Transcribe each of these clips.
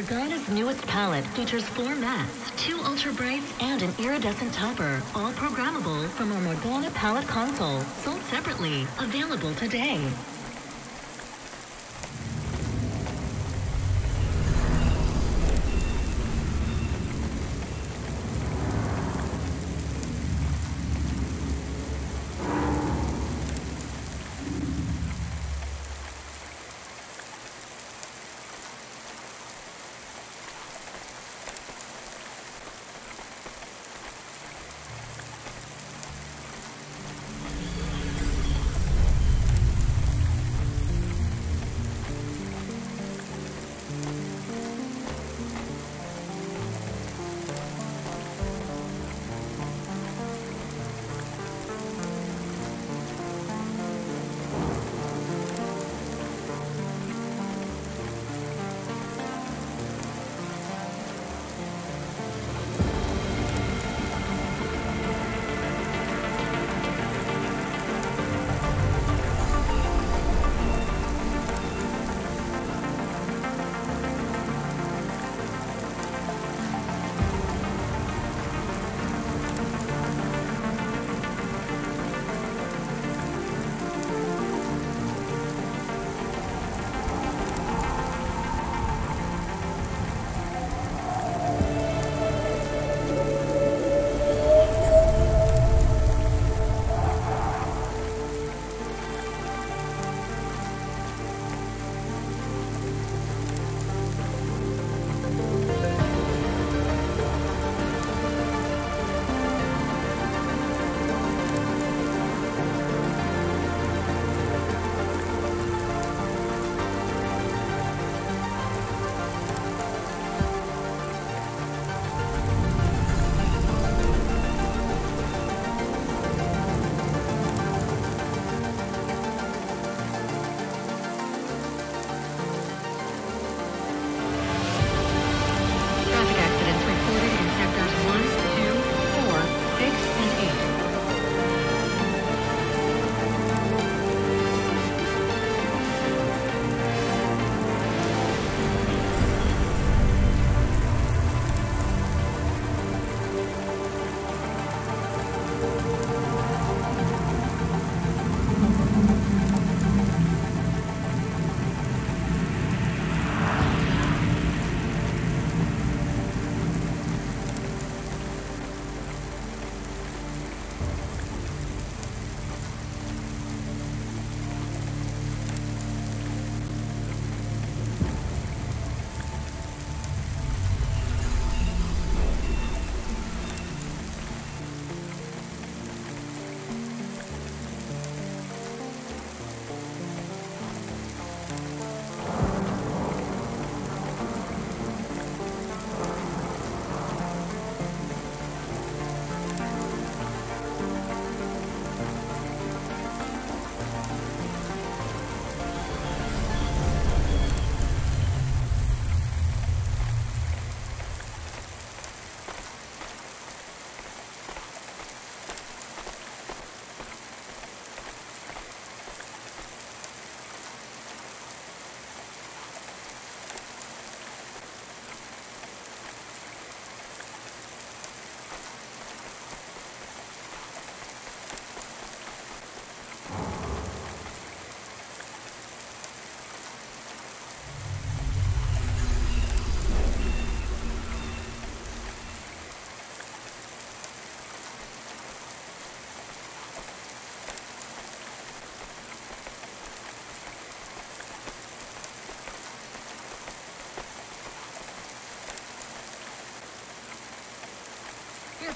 Morgana's newest palette features four mattes, two ultra brights, and an iridescent topper, all programmable from our Morgana palette console, sold separately, available today.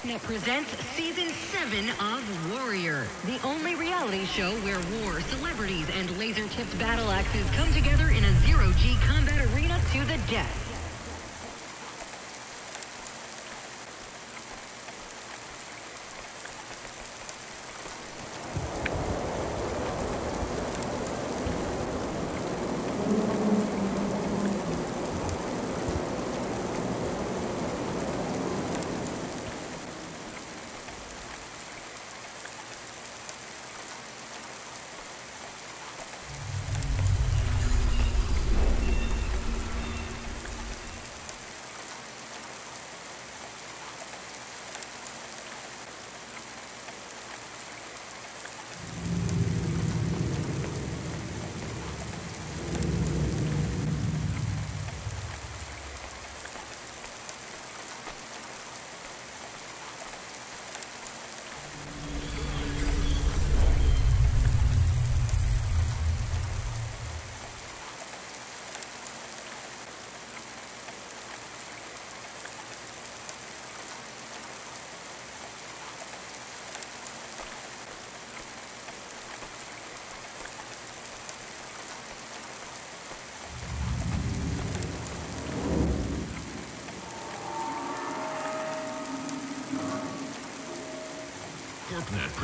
Net presents season seven of Warrior, the only reality show where war, celebrities, and laser-tipped battle axes come together in a zero-G combat arena to the death.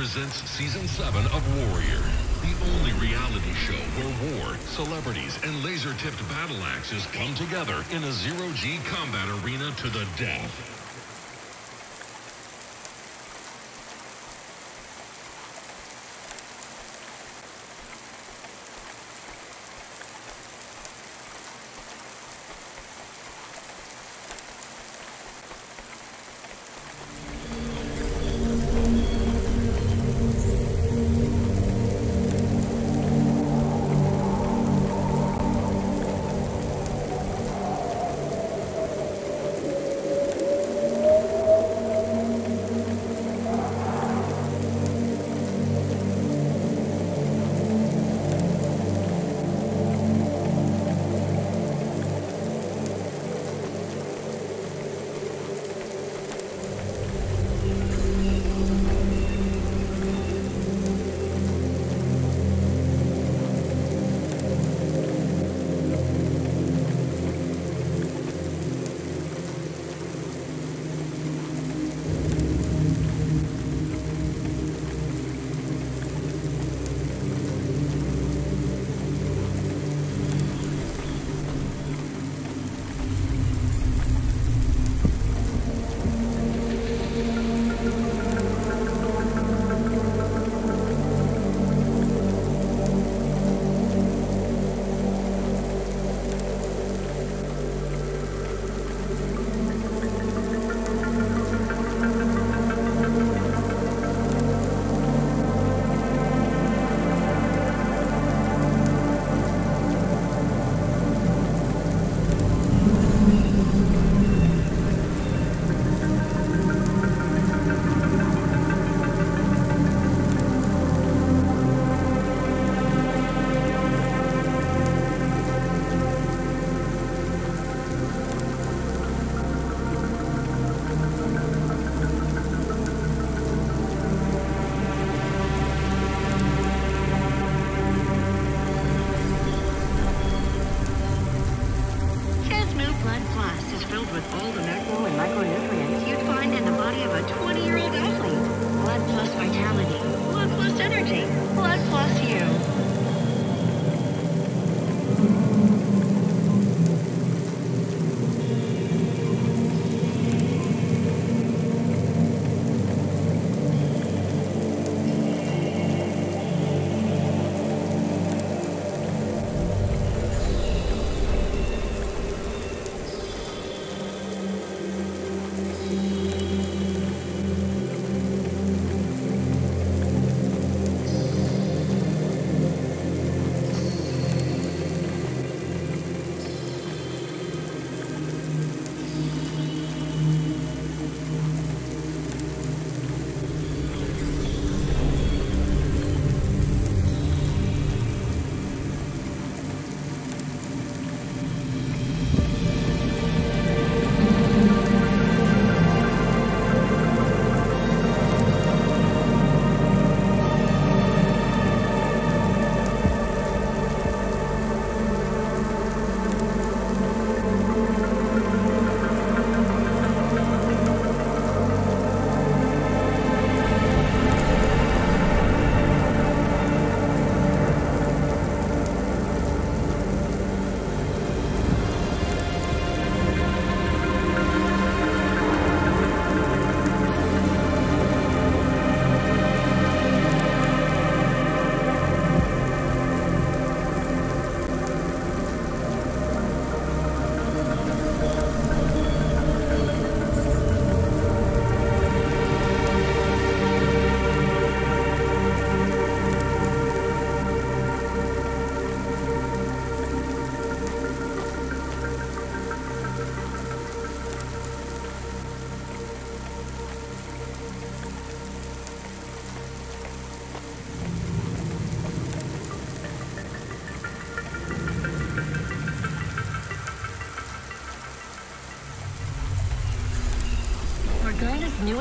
Presents season seven of Warrior, the only reality show where war, celebrities, and laser-tipped battle axes come together in a zero-G combat arena to the death.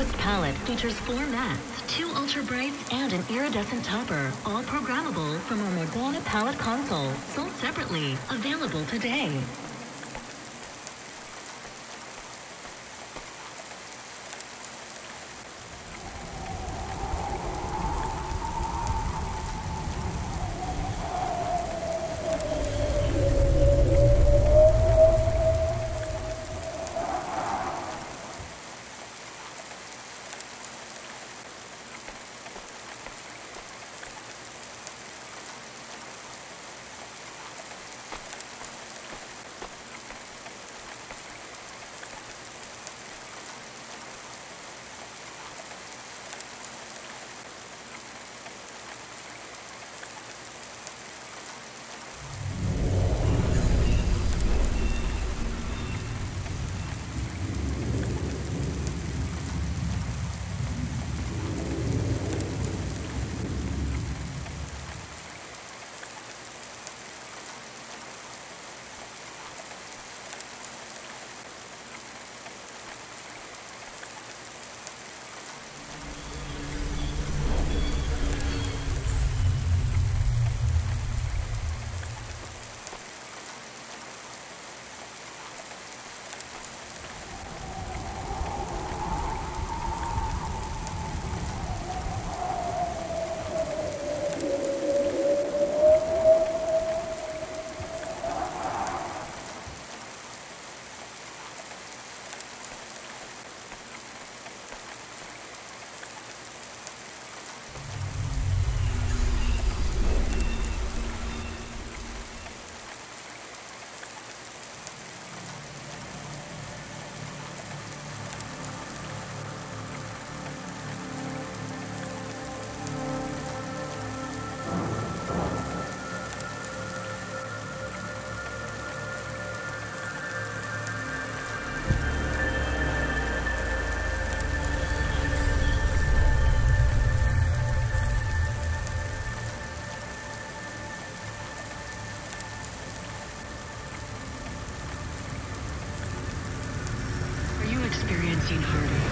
Newest palette features four mattes, two ultra brights, and an iridescent topper, all programmable from our Morgana palette console, sold separately, available today. 1700.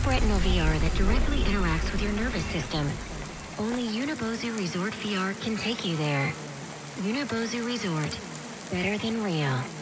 Subretinal VR that directly interacts with your nervous system. Only Unibozu Resort VR can take you there. Unibozu Resort. Better than real.